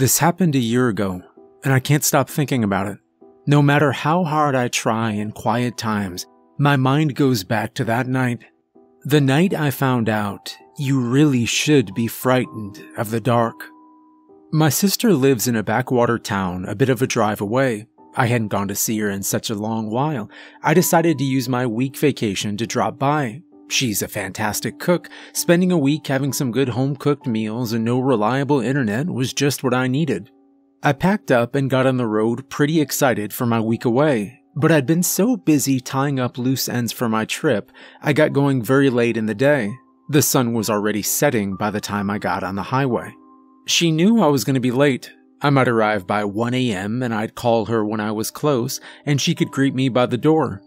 This happened a year ago, and I can't stop thinking about it. No matter how hard I try in quiet times, my mind goes back to that night. The night I found out you really should be frightened of the dark. My sister lives in a backwater town a bit of a drive away. I hadn't gone to see her in such a long while. I decided to use my week vacation to drop by. She's a fantastic cook. Spending a week having some good home cooked meals and no reliable internet was just what I needed. I packed up and got on the road pretty excited for my week away, but I'd been so busy tying up loose ends for my trip, I got going very late in the day. The sun was already setting by the time I got on the highway. She knew I was going to be late. I might arrive by 1 a.m. and I'd call her when I was close and she could greet me by the door.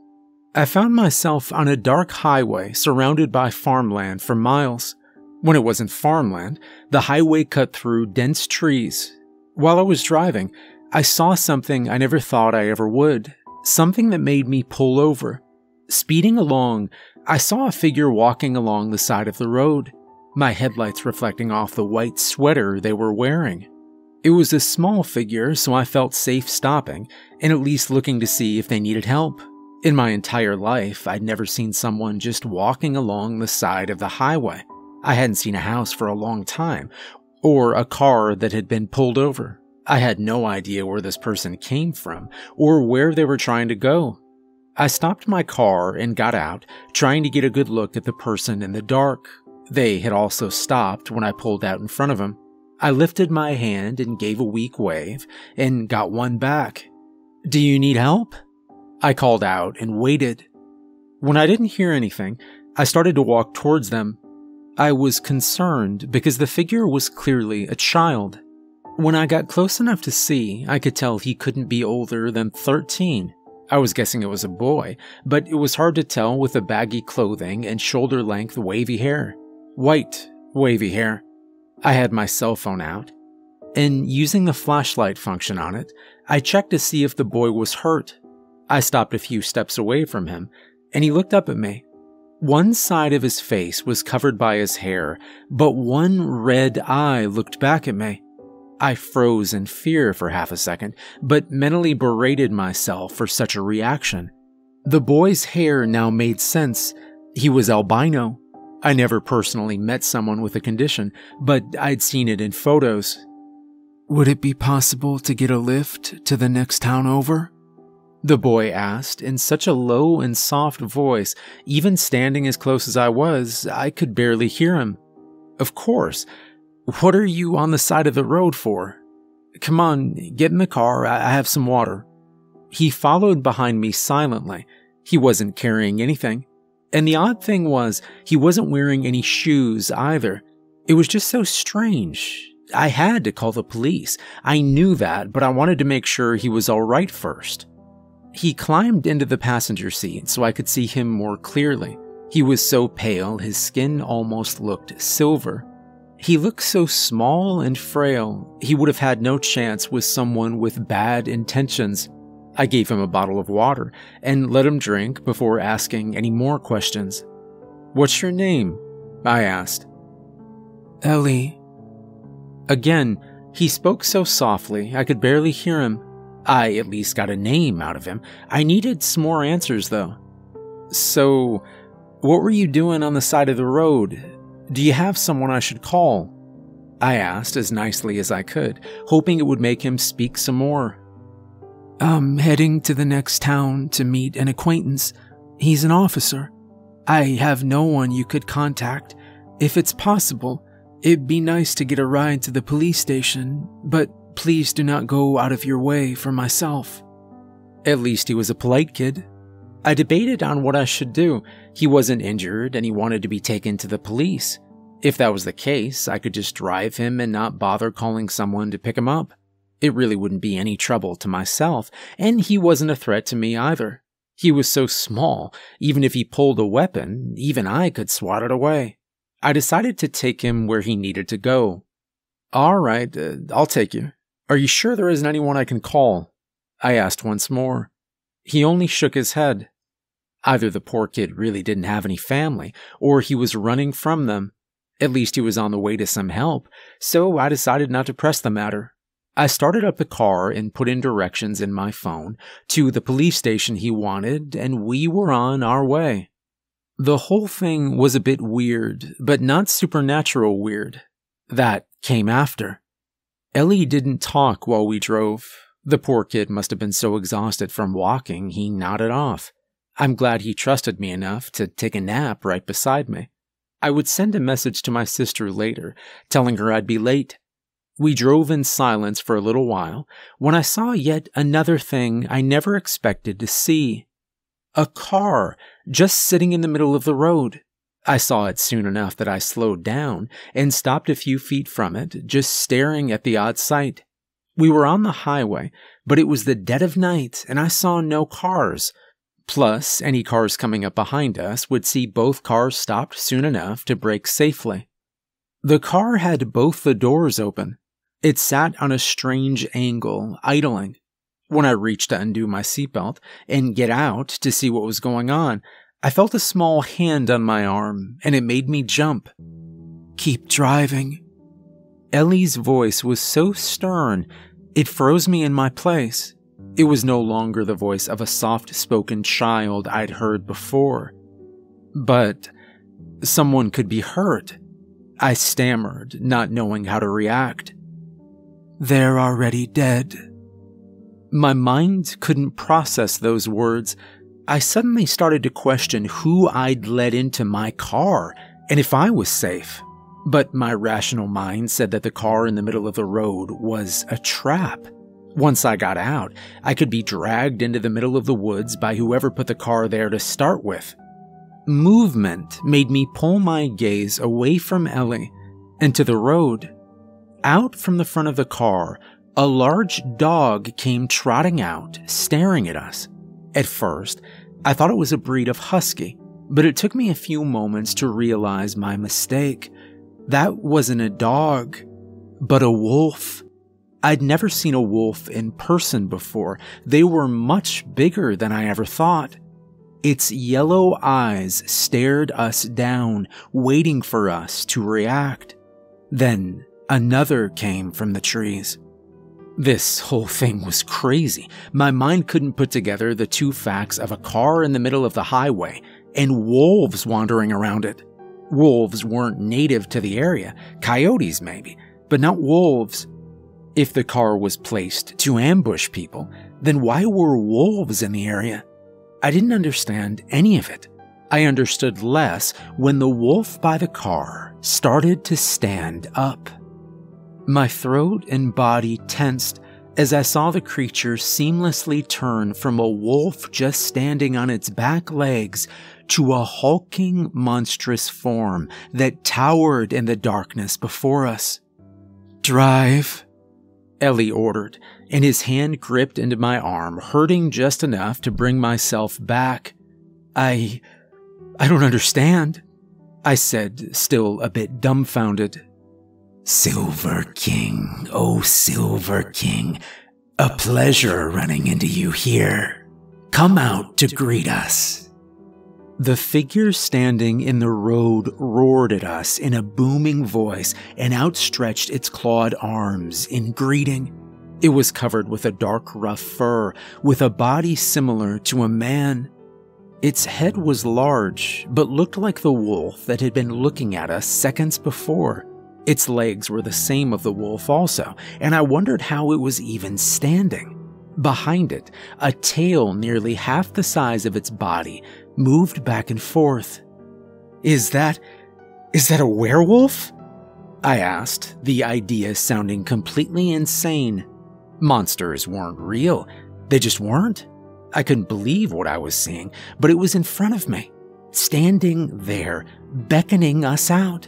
I found myself on a dark highway surrounded by farmland for miles. When it wasn't farmland, the highway cut through dense trees. While I was driving, I saw something I never thought I ever would. Something that made me pull over. Speeding along, I saw a figure walking along the side of the road my headlights reflecting off the white sweater they were wearing. It was a small figure, so I felt safe stopping and at least looking to see if they needed help. In my entire life, I'd never seen someone just walking along the side of the highway. I hadn't seen a house for a long time, or a car that had been pulled over. I had no idea where this person came from or where they were trying to go. I stopped my car and got out, trying to get a good look at the person in the dark, they had also stopped when I pulled out in front of them. I lifted my hand and gave a weak wave and got one back. Do you need help? I called out and waited. When I didn't hear anything, I started to walk towards them. I was concerned because the figure was clearly a child. When I got close enough to see, I could tell he couldn't be older than 13. I was guessing it was a boy, but it was hard to tell with the baggy clothing and shoulder length wavy hair. White, wavy hair. I had my cell phone out, and using the flashlight function on it, I checked to see if the boy was hurt. I stopped a few steps away from him, and he looked up at me. One side of his face was covered by his hair, but one red eye looked back at me. I froze in fear for half a second, but mentally berated myself for such a reaction. The boy's hair now made sense. He was albino, I never personally met someone with the condition, but I'd seen it in photos. Would it be possible to get a lift to the next town over? The boy asked in such a low and soft voice, even standing as close as I was, I could barely hear him. Of course. What are you on the side of the road for? Come on, get in the car, I have some water. He followed behind me silently. He wasn't carrying anything. And the odd thing was, he wasn't wearing any shoes either. It was just so strange. I had to call the police. I knew that, but I wanted to make sure he was alright first. He climbed into the passenger seat so I could see him more clearly. He was so pale, his skin almost looked silver. He looked so small and frail, he would have had no chance with someone with bad intentions. I gave him a bottle of water and let him drink before asking any more questions. What's your name? I asked. Ellie. Again, he spoke so softly I could barely hear him. I at least got a name out of him. I needed some more answers, though. So, what were you doing on the side of the road? Do you have someone I should call? I asked as nicely as I could, hoping it would make him speak some more. I'm heading to the next town to meet an acquaintance. He's an officer. I have no one you could contact. If it's possible, it'd be nice to get a ride to the police station, but please do not go out of your way for myself. At least he was a polite kid. I debated on what I should do. He wasn't injured and he wanted to be taken to the police. If that was the case, I could just drive him and not bother calling someone to pick him up. It really wouldn't be any trouble to myself, and he wasn't a threat to me either. He was so small, even if he pulled a weapon, even I could swat it away. I decided to take him where he needed to go. All right, uh, I'll take you. Are you sure there isn't anyone I can call? I asked once more. He only shook his head. Either the poor kid really didn't have any family, or he was running from them. At least he was on the way to some help, so I decided not to press the matter. I started up the car and put in directions in my phone to the police station he wanted, and we were on our way. The whole thing was a bit weird, but not supernatural weird. That came after. Ellie didn't talk while we drove. The poor kid must have been so exhausted from walking, he nodded off. I'm glad he trusted me enough to take a nap right beside me. I would send a message to my sister later, telling her I'd be late. We drove in silence for a little while when I saw yet another thing I never expected to see. A car just sitting in the middle of the road. I saw it soon enough that I slowed down and stopped a few feet from it, just staring at the odd sight. We were on the highway, but it was the dead of night and I saw no cars. Plus, any cars coming up behind us would see both cars stopped soon enough to brake safely. The car had both the doors open. It sat on a strange angle, idling. When I reached to undo my seatbelt and get out to see what was going on, I felt a small hand on my arm, and it made me jump. Keep driving. Ellie's voice was so stern, it froze me in my place. It was no longer the voice of a soft spoken child I'd heard before. But someone could be hurt. I stammered, not knowing how to react. They're already dead. My mind couldn't process those words, I suddenly started to question who I'd let into my car and if I was safe. But my rational mind said that the car in the middle of the road was a trap. Once I got out, I could be dragged into the middle of the woods by whoever put the car there to start with. Movement made me pull my gaze away from Ellie and to the road. Out from the front of the car, a large dog came trotting out, staring at us. At first, I thought it was a breed of husky, but it took me a few moments to realize my mistake. That wasn't a dog, but a wolf. I'd never seen a wolf in person before. They were much bigger than I ever thought. Its yellow eyes stared us down, waiting for us to react. Then another came from the trees. This whole thing was crazy. My mind couldn't put together the two facts of a car in the middle of the highway and wolves wandering around it. Wolves weren't native to the area, coyotes maybe, but not wolves. If the car was placed to ambush people, then why were wolves in the area? I didn't understand any of it. I understood less when the wolf by the car started to stand up. My throat and body tensed as I saw the creature seamlessly turn from a wolf just standing on its back legs to a hulking, monstrous form that towered in the darkness before us. Drive, Ellie ordered, and his hand gripped into my arm, hurting just enough to bring myself back. I. I don't understand, I said, still a bit dumbfounded. Silver King, oh Silver King, a pleasure running into you here. Come out to greet us. The figure standing in the road roared at us in a booming voice and outstretched its clawed arms in greeting. It was covered with a dark, rough fur, with a body similar to a man. Its head was large, but looked like the wolf that had been looking at us seconds before. Its legs were the same of the wolf also, and I wondered how it was even standing. Behind it, a tail nearly half the size of its body moved back and forth. Is that. is that a werewolf? I asked, the idea sounding completely insane. Monsters weren't real, they just weren't. I couldn't believe what I was seeing, but it was in front of me, standing there, beckoning us out.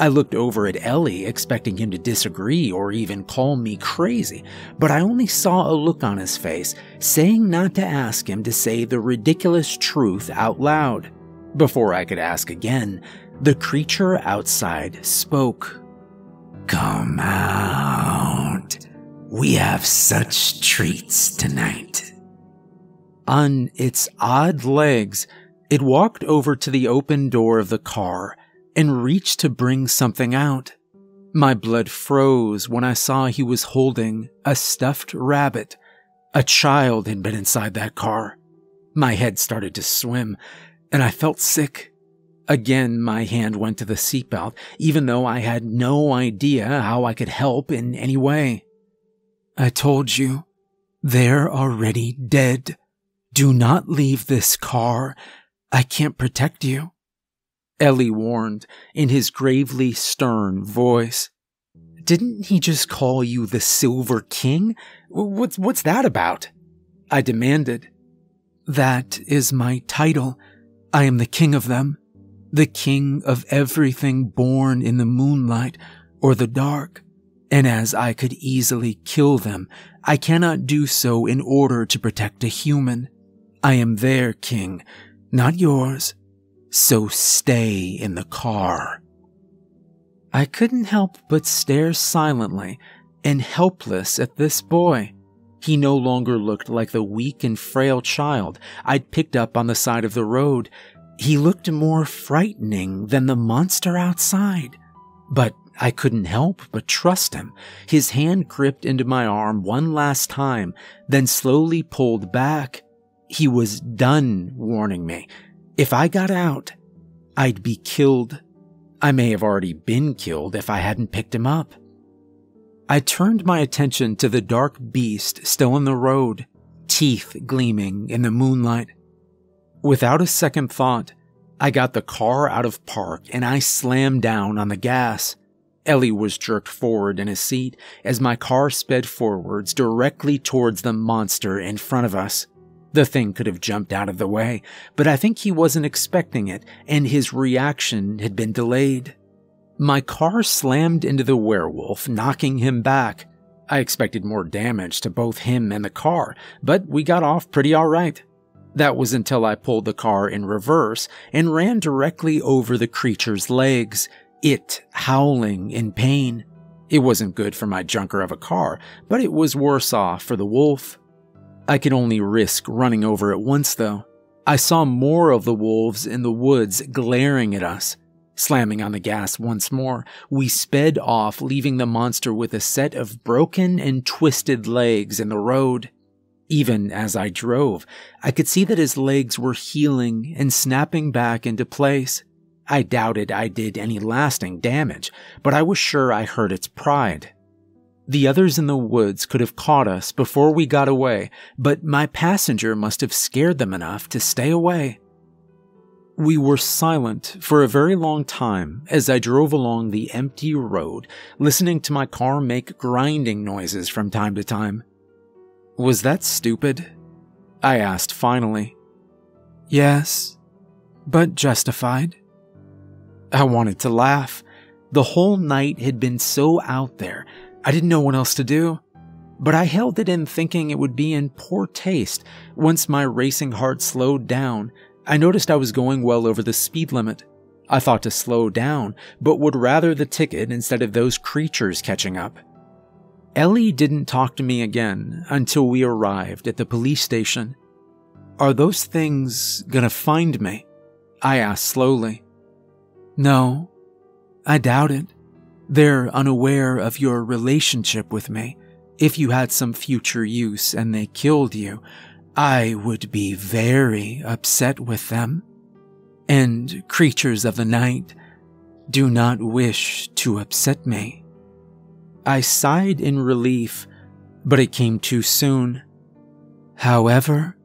I looked over at Ellie, expecting him to disagree or even call me crazy, but I only saw a look on his face, saying not to ask him to say the ridiculous truth out loud. Before I could ask again, the creature outside spoke. Come out. We have such treats tonight. On its odd legs, it walked over to the open door of the car and reached to bring something out. My blood froze when I saw he was holding a stuffed rabbit. A child had been inside that car. My head started to swim, and I felt sick. Again, my hand went to the seatbelt, even though I had no idea how I could help in any way. I told you, they're already dead. Do not leave this car. I can't protect you. Ellie warned in his gravely stern voice. Didn't he just call you the Silver King? What's, what's that about? I demanded. That is my title. I am the king of them the king of everything born in the moonlight or the dark. And as I could easily kill them, I cannot do so in order to protect a human. I am their king, not yours. So stay in the car. I couldn't help but stare silently and helpless at this boy. He no longer looked like the weak and frail child I'd picked up on the side of the road, he looked more frightening than the monster outside. But I couldn't help but trust him. His hand gripped into my arm one last time, then slowly pulled back. He was done warning me. If I got out, I'd be killed. I may have already been killed if I hadn't picked him up. I turned my attention to the dark beast still in the road, teeth gleaming in the moonlight. Without a second thought, I got the car out of park and I slammed down on the gas. Ellie was jerked forward in his seat as my car sped forwards directly towards the monster in front of us. The thing could have jumped out of the way, but I think he wasn't expecting it and his reaction had been delayed. My car slammed into the werewolf, knocking him back. I expected more damage to both him and the car, but we got off pretty alright. That was until I pulled the car in reverse and ran directly over the creature's legs, it howling in pain. It wasn't good for my junker of a car, but it was worse off for the wolf. I could only risk running over it once, though. I saw more of the wolves in the woods glaring at us. Slamming on the gas once more, we sped off, leaving the monster with a set of broken and twisted legs in the road. Even as I drove, I could see that his legs were healing and snapping back into place. I doubted I did any lasting damage, but I was sure I hurt its pride. The others in the woods could have caught us before we got away, but my passenger must have scared them enough to stay away. We were silent for a very long time as I drove along the empty road, listening to my car make grinding noises from time to time. Was that stupid? I asked finally. Yes, but justified. I wanted to laugh. The whole night had been so out there, I didn't know what else to do. But I held it in thinking it would be in poor taste. Once my racing heart slowed down, I noticed I was going well over the speed limit. I thought to slow down, but would rather the ticket instead of those creatures catching up. Ellie didn't talk to me again until we arrived at the police station. Are those things gonna find me? I asked slowly. No, I doubt it. They're unaware of your relationship with me. If you had some future use and they killed you, I would be very upset with them. And creatures of the night do not wish to upset me. I sighed in relief, but it came too soon. However,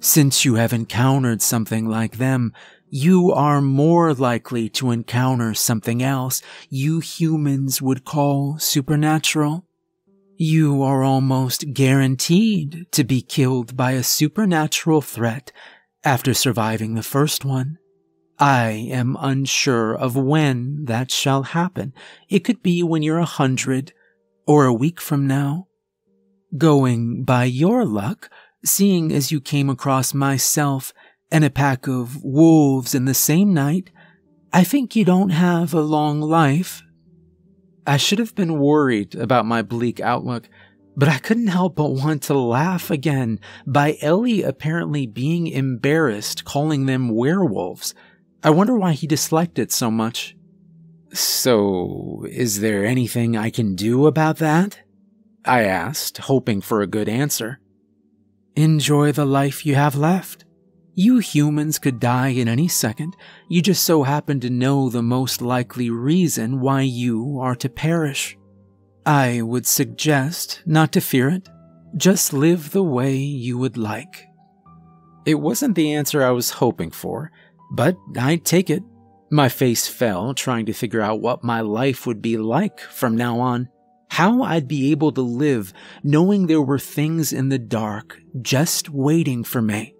since you have encountered something like them, you are more likely to encounter something else you humans would call supernatural. You are almost guaranteed to be killed by a supernatural threat after surviving the first one. I am unsure of when that shall happen. It could be when you're a hundred or a week from now. Going by your luck, seeing as you came across myself and a pack of wolves in the same night, I think you don't have a long life. I should have been worried about my bleak outlook, but I couldn't help but want to laugh again by Ellie apparently being embarrassed calling them werewolves. I wonder why he disliked it so much. So, is there anything I can do about that? I asked, hoping for a good answer. Enjoy the life you have left. You humans could die in any second. You just so happen to know the most likely reason why you are to perish. I would suggest not to fear it. Just live the way you would like. It wasn't the answer I was hoping for, but I'd take it. My face fell, trying to figure out what my life would be like from now on. How I'd be able to live knowing there were things in the dark just waiting for me.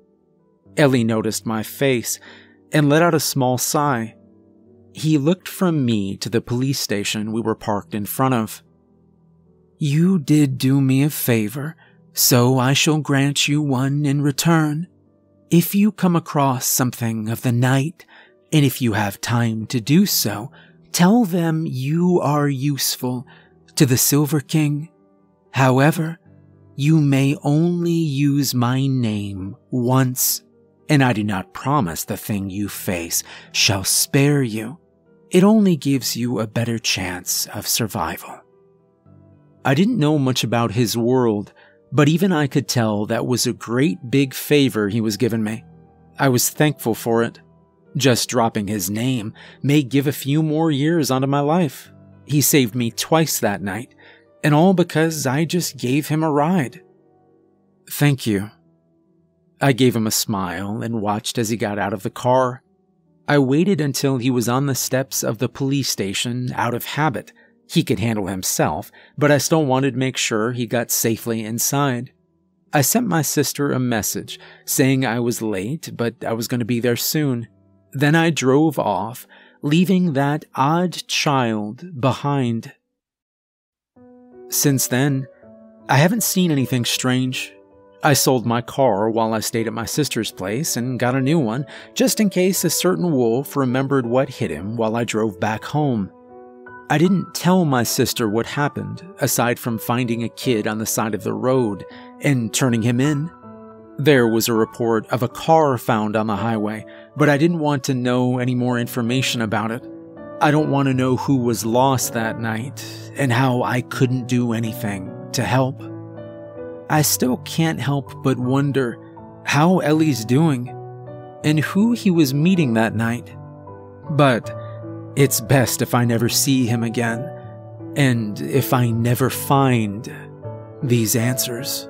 Ellie noticed my face and let out a small sigh. He looked from me to the police station we were parked in front of. You did do me a favor, so I shall grant you one in return. If you come across something of the night, and if you have time to do so, tell them you are useful to the Silver King. However, you may only use my name once and I do not promise the thing you face shall spare you. It only gives you a better chance of survival. I didn't know much about his world, but even I could tell that was a great big favor he was giving me. I was thankful for it. Just dropping his name may give a few more years onto my life. He saved me twice that night, and all because I just gave him a ride. Thank you, I gave him a smile and watched as he got out of the car. I waited until he was on the steps of the police station out of habit. He could handle himself, but I still wanted to make sure he got safely inside. I sent my sister a message saying I was late, but I was going to be there soon. Then I drove off, leaving that odd child behind. Since then, I haven't seen anything strange. I sold my car while I stayed at my sister's place and got a new one, just in case a certain wolf remembered what hit him while I drove back home. I didn't tell my sister what happened, aside from finding a kid on the side of the road and turning him in. There was a report of a car found on the highway, but I didn't want to know any more information about it. I don't want to know who was lost that night and how I couldn't do anything to help. I still can't help but wonder how Ellie's doing and who he was meeting that night. But it's best if I never see him again and if I never find these answers.